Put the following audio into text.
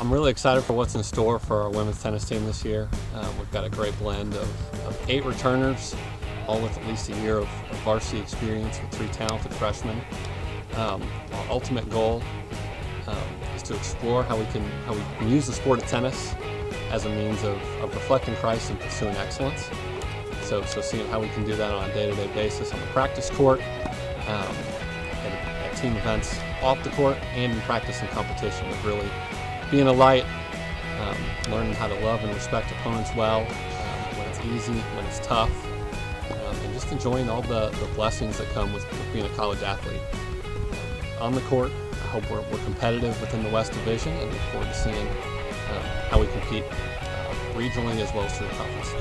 I'm really excited for what's in store for our women's tennis team this year. Uh, we've got a great blend of, of, eight returners, all with at least a year of, of varsity experience with three talented freshmen. Um, our ultimate goal um, is to explore how we can how we can use the sport of tennis as a means of, of reflecting Christ and pursuing excellence. So, so seeing how we can do that on a day-to-day basis on the practice court, um, and at team events off the court, and in practice and competition of really being a light, um, learning how to love and respect opponents well, um, when it's easy, when it's tough, um, and just enjoying all the, the blessings that come with, with being a college athlete. On the court, I hope we're, we're competitive within the West Division and look forward to seeing um, how we compete uh, regionally as well as through the conference.